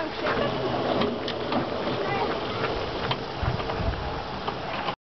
Okay.